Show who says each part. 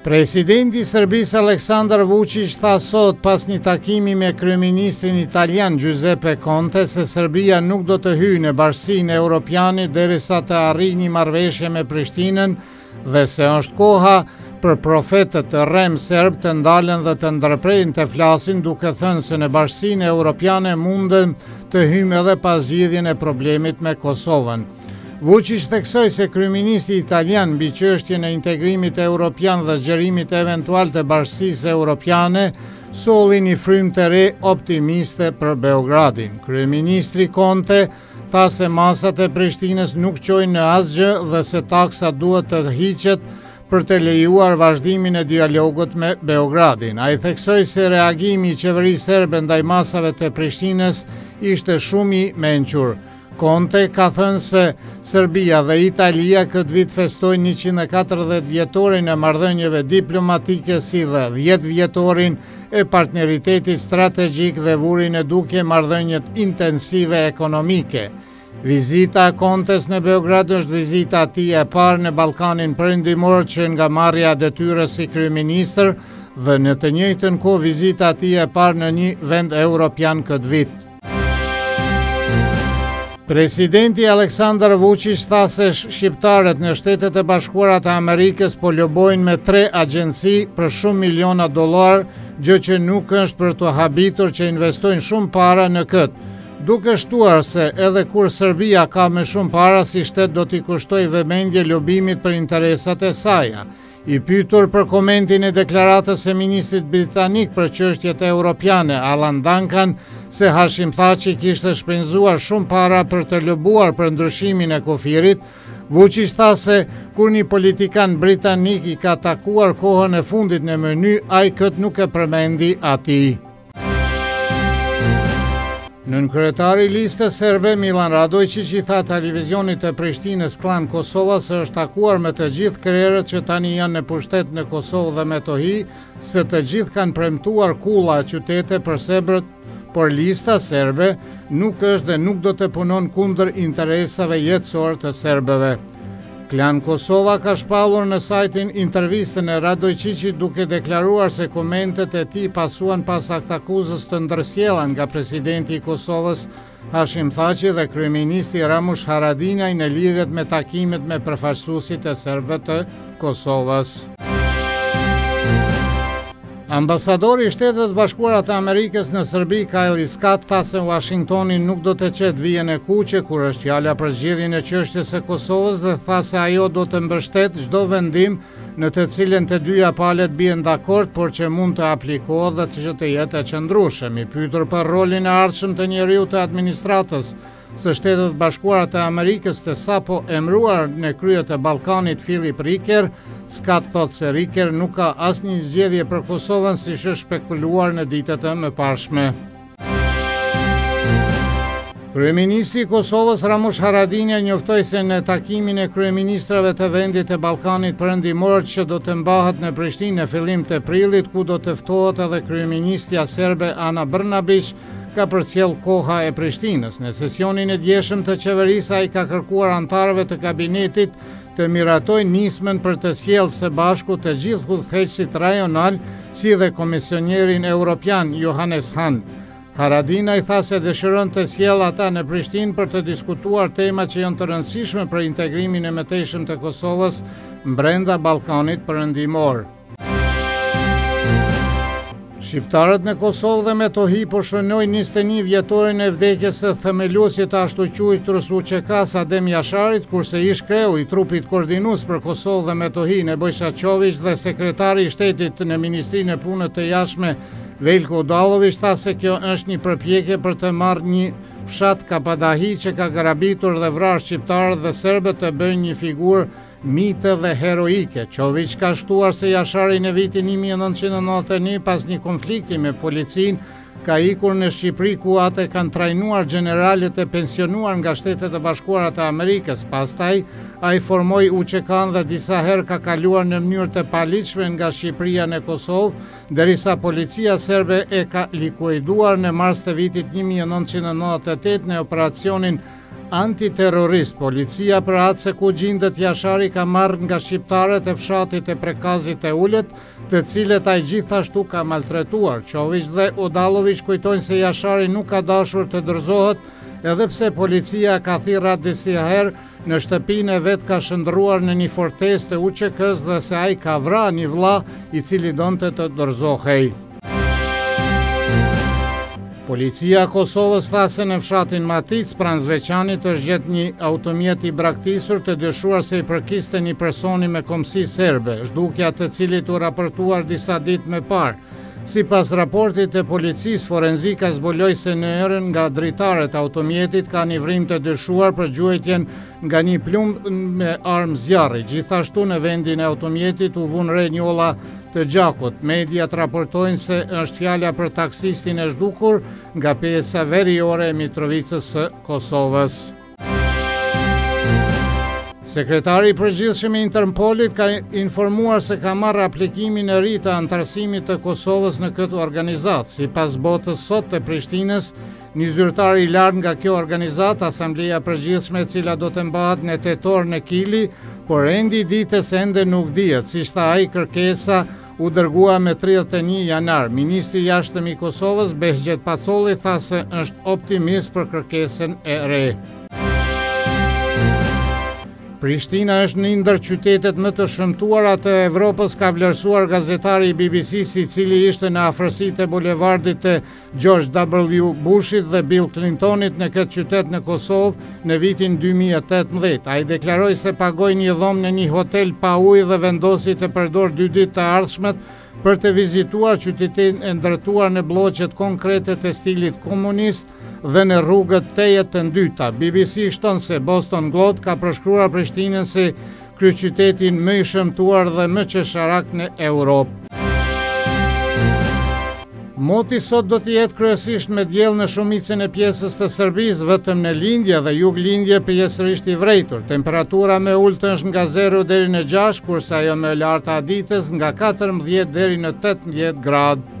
Speaker 1: Presidenti i Serbisë Aleksandar Vuçiq tha sot pas një takimi me kryeministrin italian Giuseppe Conte se Serbia nuk do të hyjë në Bashkësinë Europiane derisa të arrijë një marrëveshje me Prishtinën dhe se është koha për profetët e rremë serbë të ndalen dhe të ndërprejnë të flasin duke thënë se në Bashkësinë Europiane mundemi të hymë edhe pa zgjidhjen e problemit me Kosovën. Vuçiq theksoi se kryeministri italian mbi çështjen e integrimit europian dhe zgjerimit eventual të Bashkësisë Europiane, solli një frymë të re optimiste për Beogradin. Kryeministri Conte tha se masat e Prishtinës nuk çojnë në asgjë dhe se taksa duhet të hiqet për të lejuar vazhdimin e dialogut me Beogradin. Ai theksoi se reagimi i qeverisë serbe ndaj masave të Prishtinës ishte shumë i mençur. Conte ka thënë se Serbia dhe Italia këtë vit festojnë 140 vjetorin e marrëdhënieve diplomatike si dhe 10 vjetorin e partneritetit strategjik dhe vuri në dukje marrëdhëniet intensive ekonomike. Vizita e Contes në Beograd është vizita e tij e parë në Ballkanin Perëndimor që nga marrja e detyrës si kryeministër dhe në të njëjtën kohë vizita e tij e parë në një vend europian këtë vit. Presidenti Aleksandar Vuçiq tha se shqiptarët në Shtetet e Bashkuara të Amerikës po lobojnë me tre agjenci për shumë miliona dollarë, gjë që nuk është për t'u habitur që investojnë shumë para në këtë. Duke shtuar se edhe kur Serbia ka më shumë para si shtet do t'i kushtojë vëmendje lobimit për interesat e saja. I pyetur për komentin e deklaratës së ministrit britanik për çështjet europiane, Alan Duncan, se Hashim Thaçi kishte shpenzuar shumë para për të lobuar për ndryshimin e kufirit, Vuçiq tha se kur një politikan britanik i ka takuar kohën e fundit në Mynih, ai këtë nuk e përmendi atij. Nënkryetari i Listës Serbe Milan Radojçiç i tha televizionit të Prishtinës Klan Kosova se është takuar me të gjithë krerët që tani janë në pushtet në Kosovë dhe Metohi, se të gjithë kanë premtuar kulla e qytete për serbët, por Lista Serbe nuk është dhe nuk do të punon kundër interesave jetësorë të serbëve. Klan Kosova ka shpallur në sajtin intervistën e Radojçiçit duke deklaruar se komentet e tij pasuan pas aktakuzës të ndërsjella nga presidenti i Kosovës, Hashim Thaçi dhe kryeministri Ramush Haradinaj në lidhje me takimet me përfaqësuesit e serbëve të Kosovës. Ambasadori i Shteteve të Bashkuara të Amerikës në Serbi, Kyle Scott, tha se Uashingtoni nuk do të qet vijën e kuqe kur është fjala për zgjidhjen e çështjes së Kosovës dhe tha se ajo do të mbështet çdo vendim në të cilën të dyja palët bien dakord, por që mund të aplikohet dhe që të jetë e qëndrueshëm. I pyetur për rolin e ardhshëm të njeriut të administratës, së Shteteve të Bashkuara të Amerikës të sapo emëruar në krye të Ballkanit Philip Riker, Skat thotë se Riker nuk ka asnjë zgjedhje për Kosovën siç është shpekuluar në ditët e mëparshme. Kryeministri i Kosovës Ramush Haradinaj njoftoi se në takimin e kryeministrave të vendit të Ballkanit Perëndimor që do të mbahet në Prishtinë në fillim të prillit, ku do të ftohet edhe kryeministrja serbe Ana Brnabiq, ka përcjellë Koha e Prishtinës. Në sesionin e djeshëm të qeverisë ai ka kërkuar anëtarëve të kabinetit të miratojnë nismën për të sjellë së bashku të gjithë udhëheqësit rajonal si dhe komisionerin europian Johannes Hahn. Haradinaj tha se dëshiron të sjellë ata në Prishtinë për të diskutuar tema që janë të rëndësishme për integrimin e mëtejshëm të Kosovës brenda Ballkanit Perëndimor. Shqiptarët në Kosovë dhe Metohi po shënojnë 21 vjetorin e vdekjes së themeluesit të ashtuquajturës UÇK-s Adem Jasharit, kurse ish kreu i trupit koordinues për Kosovë dhe Metohi Nebojsha Çoviq dhe sekretari i shtetit në Ministrinë e Punëve të Jashtme Velko Odalloviq tha se kjo është një përpjekje për të marrë një fshat kapadai që ka grabitur dhe vrarë shqiptarët dhe serbët të bëjnë një figurë mite dhe heroike, Çoviq ka shtuar se Jashari në vitin një mijë e nëntëqind e nëntëdhjetë e një pas një konflikti me policinë, ka ikur në Shqipëri ku atë e kanë trajnuar gjeneralët e pensionuar nga Shtetet e Bashkuara të Amerikës. Pastaj, ai formoi UÇK-në dhe disa herë ka kaluar në mënyrë të paligjshme nga Shqipëria në Kosovë, derisa policia serbe e ka likuiduar në mars të vitit një mijë e nëntëqind e nëntëdhjetë e tetë në operacionin antiterrorist. Policia për atë se ku gjindet Jashari ka marrë nga shqiptarët e fshatit e Prekazit të Ulët, të cilët ai gjithashtu ka maltretuar. Çoviq dhe Odalloviq kujtojnë se Jashari nuk ka dashur të dorëzohet edhe pse policia ka thirrat disa herë në shtëpinë e vet ka shëndrruar në një fortesë të UÇK-së dhe se ai ka vra një vlla i cili donte të dorëzohej. Policia e Kosovës tha se në fshatin Maticë pranë Zveçanit është gjet një automjet i braktisur të dyshuar se i përkiste një personi me kombësi serbe, zhdukja të cilit u raportuar disa ditë më parë. Sipas raportit të policisë, forenzika zbuloi se në njërën nga dritaret e automjetit ka një vrimë të dyshuar për gjuajtjen nga një plumb me armë zjarri. Gjithashtu në vendin e automjetit u vunë re njolla të gjakut. Mediat raportojnë se është fjala për taksistin e zhdukur nga pjesa veriore e Mitrovicës së Kosovës. Sekretari i përgjithshëm i Interpolit ka informuar se ka marrë aplikimin e ri të anëtarësimit të Kosovës në këtë organizatë. Sipas botës sot të Prishtinës, Një zyrtar i lartë nga kjo organizatë, Asambleja e Përgjithshme e cila do të mbahet në tetor në Kili, por rendi i ditës ende nuk dihet, siç tha ai kërkesa u dërgua me tridhjetë e një janar. Ministri i Jashtëm i Kosovës, Behgjet Pacolli tha se është optimist për kërkesën e re. Prishtina është një ndër qytetet më të shëmtuara të Evropës ka vlerësuar gazetari i BBC-së i cili ishte në afërsi të bulevardit të George W. Bushit dhe Bill Clintonit në këtë qytet në Kosovë në vitin dy mijë e tetëmbëdhjetë. Ai deklaroi se pagoi një dhomë në një hotel pa ujë dhe vendosi të përdorë dy ditë të ardhshme për të vizituar qytetin e ndërtuar në blloqet konkrete të stilit komunist dhe në rrugët tejet të ndyta. BBC shton se Boston Globe ka përshkruar Prishtinën si Kryeqytetin më i shëmtuar dhe më qesharak në Europë. Moti sot do të jetë kryesisht me diell në shumicën e pjesës të Serbisë, vetëm në lindje dhe juglindje pjesërisht i vrejtur. Temperatura më e ulët është nga zero deri në gjashtë, kurse ajo më e larta e ditës nga katërmbëdhjetë deri në tetëmbëdhjetë gradë.